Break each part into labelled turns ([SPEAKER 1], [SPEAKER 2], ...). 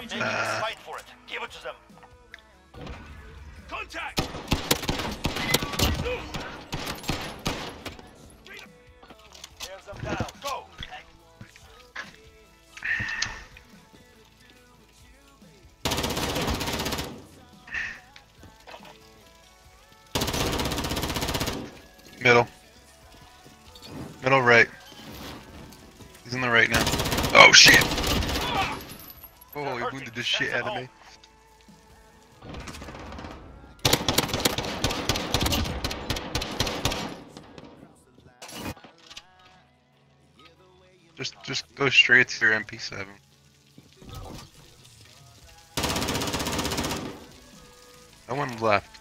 [SPEAKER 1] Make us fight for it. Give it to them. Contact! Tears them down. Go!
[SPEAKER 2] Middle. Middle right. He's in the right now. Oh shit! Oh, he wounded the shit out of me. Just, just go straight to your MP7. No one left.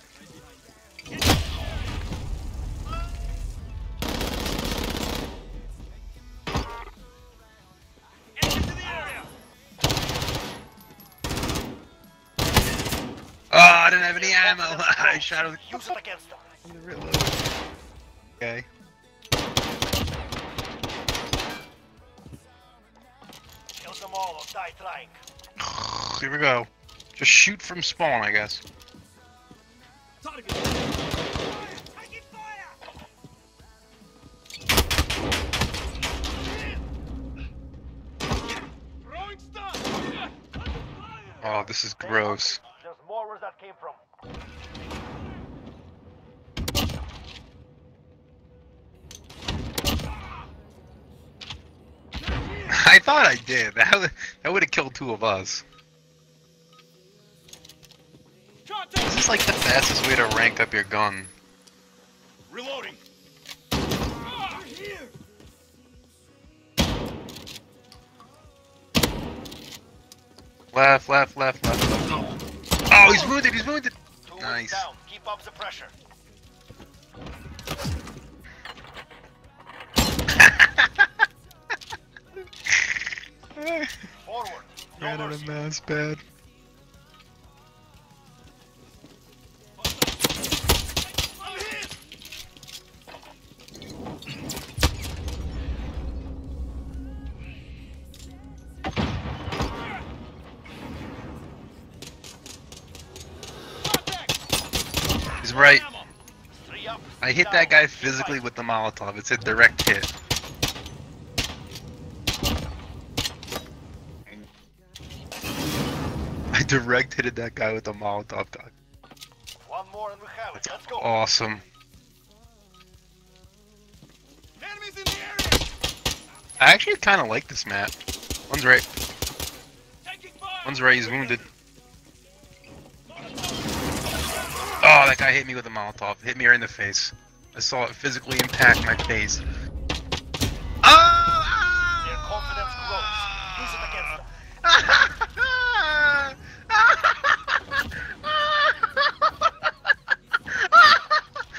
[SPEAKER 2] I didn't have any ammo. I shot him
[SPEAKER 1] Use it against them.
[SPEAKER 2] in the reload. Okay.
[SPEAKER 1] Kill them all or die trying.
[SPEAKER 2] Here we go. Just shoot from spawn, I guess.
[SPEAKER 1] Taking fire! Throwing stuff!
[SPEAKER 2] Oh, this is gross.
[SPEAKER 1] There's more where that came from.
[SPEAKER 2] I thought I did. That would, that would have killed two of us. This is like the fastest way to rank up your gun.
[SPEAKER 1] Reloading.
[SPEAKER 2] Left, left, left, left, left. He's wounded, he's wounded.
[SPEAKER 1] Two
[SPEAKER 2] Nice.
[SPEAKER 1] down. Keep up the pressure. Forward. No
[SPEAKER 2] Ran out of
[SPEAKER 1] mercy.
[SPEAKER 2] mass He's right.
[SPEAKER 1] Ammo. Three up.
[SPEAKER 2] I hit that guy physically with the Molotov. It's a direct hit. I direct hitted that guy with the Molotov gun.
[SPEAKER 1] One more and we have it. Let's go.
[SPEAKER 2] Awesome.
[SPEAKER 1] Enemies in the area.
[SPEAKER 2] I actually kind of like this map. One's right. One's right. He's wounded. Oh, that guy hit me with a Molotov. Hit me right in the face. I saw it physically impact my face. Oh!
[SPEAKER 1] Their confidence grows. Use it against them.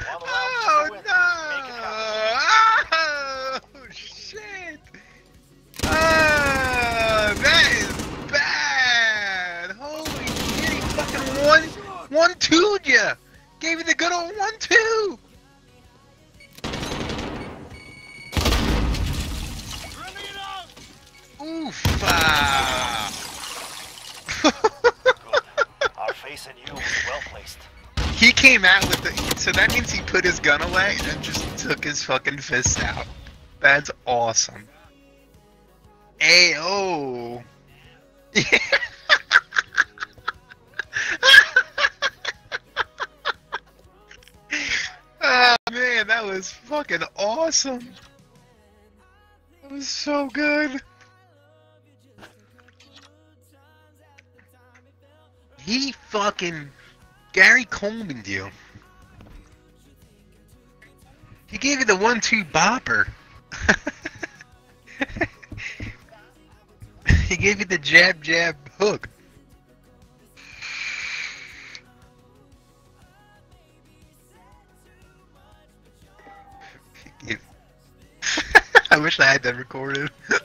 [SPEAKER 1] One round
[SPEAKER 2] oh
[SPEAKER 1] to win.
[SPEAKER 2] no!
[SPEAKER 1] Make it happen.
[SPEAKER 2] Oh shit! Oh, that is bad! Holy shit! He fucking one, one two The good old one
[SPEAKER 1] out.
[SPEAKER 2] Oof! ah.
[SPEAKER 1] Our face and you was well placed.
[SPEAKER 2] he came out with the. So that means he put his gun away and just took his fucking fist out. That's awesome. Ayo. Was fucking awesome. That was so good. He fucking Gary Coleman deal. He gave you the one-two bopper. he gave you the jab jab hook. I wish I had that recorded.